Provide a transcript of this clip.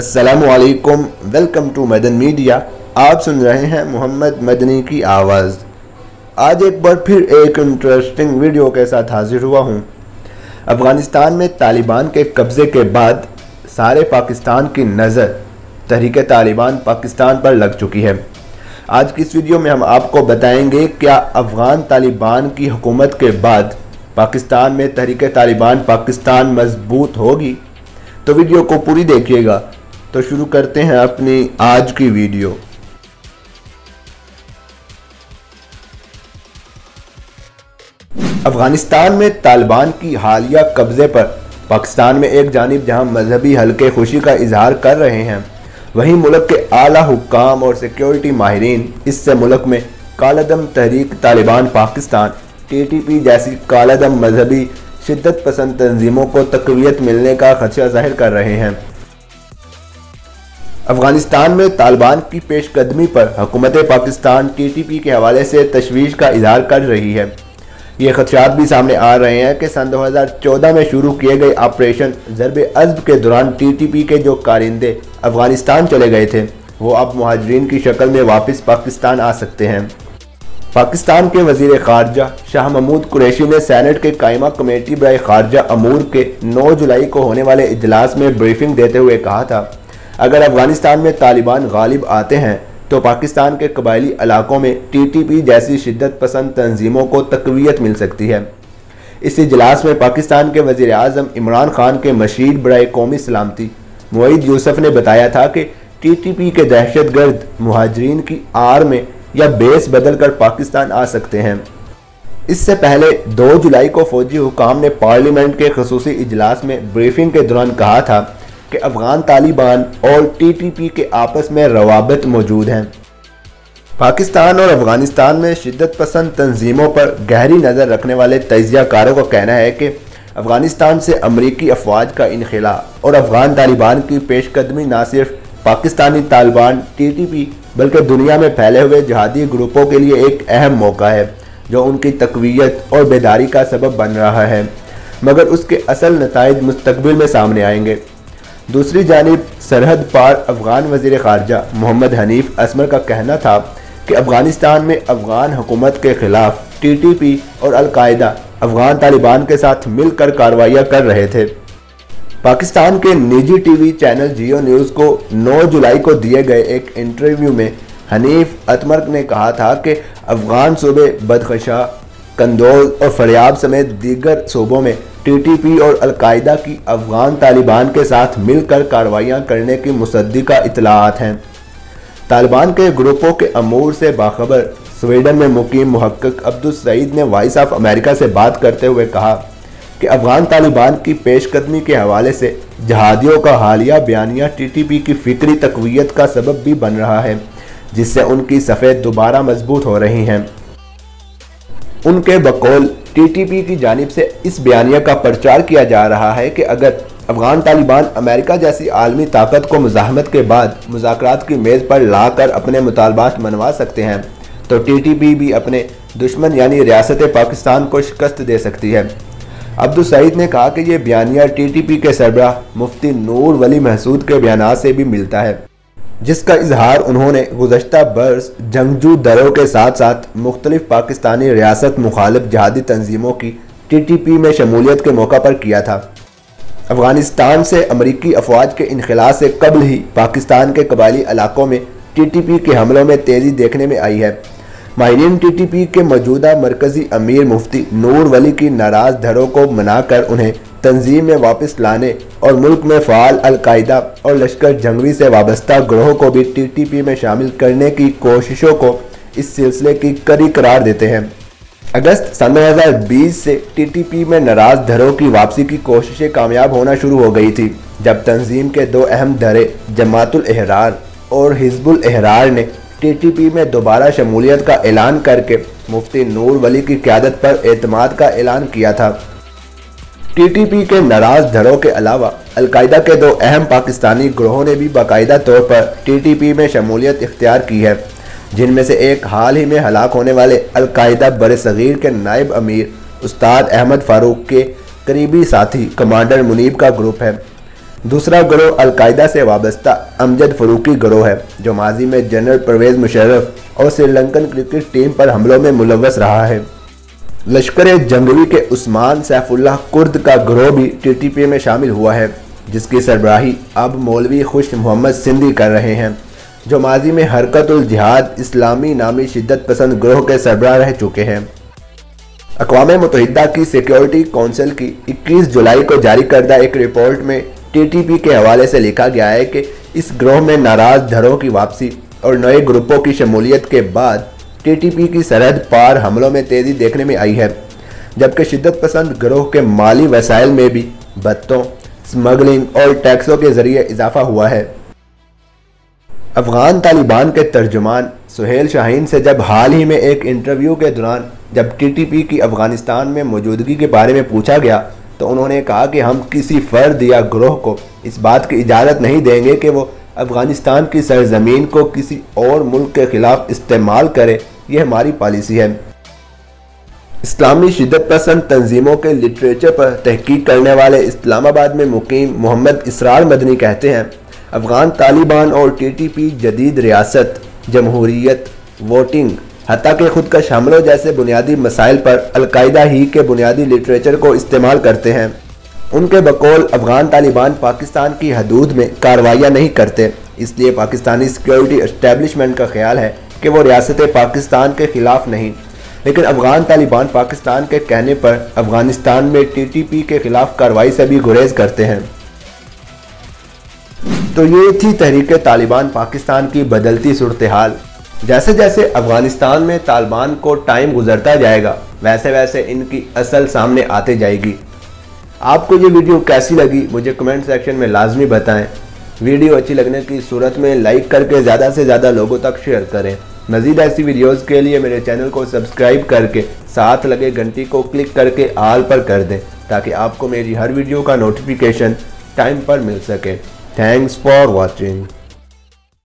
असलकुम welcome to Madan media आप सुन रहे हैं मोहम्मद मदनी की आवाज़। आज एक बार फिर एक इंटरेस्टिंग वीडियो के साथ हाजिर हुआ हूँ। अफ़गानिस्तान में तालिबान के कब्ज़े के बाद सारे पाकिस्तान की नज़र तहरीक तालिबान पाकिस्तान पर लग चुकी है। आज की इस वीडियो में हम आपको बताएँगे क्या अफ़गान तालिबान की हुकूमत के बाद पाकिस्तान में तहरीक तालिबान पाकिस्तान मज़बूत होगी। तो वीडियो को पूरी देखिएगा। तो शुरू करते हैं अपनी आज की वीडियो। अफ़गानिस्तान में तालिबान की हालिया कब्ज़े पर पाकिस्तान में एक जानब जहाँ मजहबी हल्के खुशी का इजहार कर रहे हैं, वहीं मुल्क के आला हुकाम और सिक्योरिटी माहरीन, इससे मुल्क में कालदम Tehreek Taliban Pakistan T T P जैसी कालदम मजहबी शिद्दत पसंद तंजीमों को तकवीत मिलने का खदशा ज़ाहिर कर रहे हैं। अफ़गानिस्तान में तालिबान की पेशकदमी पर हुकूमत पाकिस्तान टी टी पी के हवाले से तशवीश का इजहार कर रही है। ये खदशात भी सामने आ रहे हैं कि सन 2014 में शुरू किए गए ऑपरेशन ज़रब अजब के दौरान टी टी पी के जो कारिंदे अफ़गानिस्तान चले गए थे, वो अब महाजरीन की शक्ल में वापस पाकिस्तान आ सकते हैं। पाकिस्तान के वज़ीर खारजा शाह महमूद कुरैशी ने सैनट के कायमा कमेटी बर खारजा अमूर के 9 जुलाई को होने वाले इजलास में ब्रीफिंग देते हुए कहा था। अगर अफ़गानिस्तान में तालिबान गालिब आते हैं तो पाकिस्तान के कबायली इलाकों में टी टी पी जैसी शिद्दत पसंद तंजीमों को तकवीत मिल सकती है। इस इजलास में पाकिस्तान के वज़ीर अजम इमरान खान के मशीर बरए कौमी सलामती। मोईद यूसफ ने बताया था कि टी टी पी के दहशत गर्द महाजरीन की आड़ में या बेस बदल कर पाकिस्तान आ सकते हैं। इससे पहले 2 जुलाई को फौजी हुकाम ने पार्लियामेंट के खसूसी इजलास में ब्रीफिंग के दौरान कहा था कि अफगान तालिबान और टीटीपी के आपस में रवाबत मौजूद हैं। पाकिस्तान और अफ़गानिस्तान में शिद्दत पसंद तंजीमों पर गहरी नज़र रखने वाले तजिया कारों का कहना है कि अफ़गानिस्तान से अमरीकी अफवाज का इनखला और अफगान तालिबान की पेशकदमी न सिर्फ़ Pakistani Taliban T T P बल्कि दुनिया में फैले हुए जहादी ग्रुपों के लिए एक अहम मौका है, जो उनकी तकवीत और बेदारी का सबब बन रहा है, मगर उसके असल नतज मुस्तबिल में सामने आएँगे। दूसरी जानब सरहद पार अफगान वज़ीर खारजा मोहम्मद हनीफ असमर का कहना था कि अफ़गानिस्तान में अफगान हुकूमत के ख़िलाफ़ टी टी पी और अलकायदा अफगान तालिबान के साथ मिलकर कार्रवाइयाँ कर रहे थे। पाकिस्तान के निजी टीवी चैनल जियो न्यूज़ को 9 जुलाई को दिए गए एक इंटरव्यू में हनीफ अतमर ने कहा था कि अफगान सूबे बदखशा कंदोज और फरियाब समेत दीगर सूबों में टीटीपी और अलकायदा की अफगान तालिबान के साथ मिलकर कार्रवाइयाँ करने की मुसदा इतलात हैं। तालिबान के ग्रुपों के अमूर से बाखबर स्वीडन में मुकीम महक्क अब्दुल सईद ने वॉइस ऑफ़ अमेरिका से बात करते हुए कहा कि अफगान तालिबान की पेशकदमी के हवाले से जहादियों का हालिया बयानिया टी टी पी की फिक्री तकवीत का सबब भी बन रहा है, जिससे उनकी सफ़ेद दोबारा मज़बूत हो रही हैं। उनके बकौल टीटीपी की जानब से इस बयानिया का प्रचार किया जा रहा है कि अगर अफगान तालिबान अमेरिका जैसी आलमी ताकत को मुजामत के बाद मुजाकर की मेज़ पर ला कर अपने मुतालबात मनवा सकते हैं तो टी टी पी भी अपने दुश्मन यानी रियासत पाकिस्तान को शिकस्त दे सकती है। अब्दुल सईद ने कहा कि यह बयानिया टी टी पी के सरबराह मुफ्ती नूर वली महसूद के बयान से भी मिलता है। जिसका इजहार उन्होंने गुजशत बरस जंगजू दरों के साथ साथ मुख्तलिफ़ पाकिस्तानी रियासत मुखालिफ जहादी तंजीमों की टी टी पी में शमूलियत के मौका पर किया था। अफ़गानिस्तान से अमरीकी अफवाज के इनखला से कबल ही पाकिस्तान के कबाली इलाकों में टी टी पी के हमलों में तेज़ी देखने में आई है। माहरीन टी टी पी के मौजूदा मरकज़ी अमीर मुफ्ती नूर वली की नाराज़ धरों को मनाकर उन्हें तंजीम में वापस लाने और मुल्क में फ़ाल अलकायदा और लश्कर जंगवी से वाबस्ता ग्रोहों को भी टी टी पी में शामिल करने की कोशिशों को इस सिलसिले की कड़ी करार देते हैं। अगस्त सन 2020 से टी टी पी में नाराज़ धरों की वापसी की कोशिशें कामयाब होना शुरू हो गई थी, जब तंजीम के दो अहम धरे जमातुल अहरार और हिजबुल अहरार ने पी में दोबारा शमूलियत का ऐलान करके मुफ्ती नूर वली की क्यादत पर एतमाद का ऐलान किया था। टीटीपी के नाराज़ धड़ों के अलावा अलकायदा के दो अहम पाकिस्तानी ग्रोहों ने भी बाकायदा तौर पर टीटीपी में शमूलियत इख्तियार की है, जिनमें से एक हाल ही में हलाक होने वाले अलकायदा बर सग़ीर के नायब अमीर उस्ताद अहमद फ़ारूक के करीबी साथी कमांडर मुनीब का ग्रुप है। दूसरा ग्रोह अलकायदा से वाबस्ता अमजद फरूकी ग्रोह है, जो माजी में जनरल परवेज मुशर्रफ और श्रीलंकन क्रिकेट टीम पर हमलों में मुलवस रहा है। लश्कर जंगवी के उस्मान सैफुल्लाह कुर्द का ग्रोह भी टीटीपी में शामिल हुआ है, जिसकी सरबराही अब मौलवी खुश मोहम्मद सिंधी कर रहे हैं। जो माजी में हरकतुल जिहाद, इस्लामी नामी शिद्दत पसंद ग्रोह के सरबराह रह चुके हैं। अकवा मुतहदा की सिक्योरिटी कौंसिल की 21 जुलाई को जारी करदा एक रिपोर्ट में टीटीपी के हवाले से लिखा गया है कि इस ग्रोह में नाराज़ धरों की वापसी और नए ग्रुपों की शमूलियत के बाद टीटीपी की सरहद पार हमलों में तेज़ी देखने में आई है, जबकि शिद्दत पसंद ग्रोह के माली वसाइल में भी बत्तों, स्मगलिंग और टैक्सों के ज़रिए इजाफा हुआ है। अफगान तालिबान के तर्जुमान सुहेल शाहीन से जब हाल ही में एक इंटरव्यू के दौरान जब टीटीपी की अफ़गानिस्तान में मौजूदगी के बारे में पूछा गया तो उन्होंने कहा कि हम किसी फ़र्द या ग्रोह को इस बात की इजाज़त नहीं देंगे कि वो अफ़गानिस्तान की सरजमीन को किसी और मुल्क के ख़िलाफ़ इस्तेमाल करे ये हमारी पॉलिसी है। इस्लामी शिदत पसंद तंजीमों के लिटरेचर पर तहकीक करने वाले इस्लामाबाद में मुकीम मोहम्मद इसरार मदनी कहते हैं, अफ़गान तालिबान और टी टी पी जदीद रियासत जमहूरीत वोटिंग हती के खुदकश हमलों जैसे बुनियादी मसाइल पर अलकायदा ही के बुनियादी लिटरेचर को इस्तेमाल करते हैं। उनके बकौल अफगान तालिबान पाकिस्तान की हदूद में कार्रवाइयाँ नहीं करते। इसलिए पाकिस्तानी सिक्योरिटी इस्टेबलिशमेंट का ख्याल है कि वो रियासत पाकिस्तान के ख़िलाफ़ नहीं। लेकिन अफगान तालिबान पाकिस्तान के कहने पर अफ़गानिस्तान में टी टी पी के ख़िलाफ़ कार्रवाई से भी गुरेज करते हैं। तो ये थी तहरीक तालिबान पाकिस्तान की बदलती सूरत हाल जैसे जैसे अफ़गानिस्तान में तालिबान को टाइम गुजरता जाएगा वैसे वैसे इनकी असल सामने आते जाएगी। आपको ये वीडियो कैसी लगी, मुझे कमेंट सेक्शन में लाजमी बताएँ। वीडियो अच्छी लगने की सूरत में लाइक करके ज़्यादा से ज़्यादा लोगों तक शेयर करें। मज़ीद ऐसी वीडियोज़ के लिए मेरे चैनल को सब्सक्राइब करके, साथ लगे घंटी को क्लिक करके आल पर कर दें, ताकि आपको मेरी हर वीडियो का नोटिफिकेशन टाइम पर मिल सके। Thanks for watching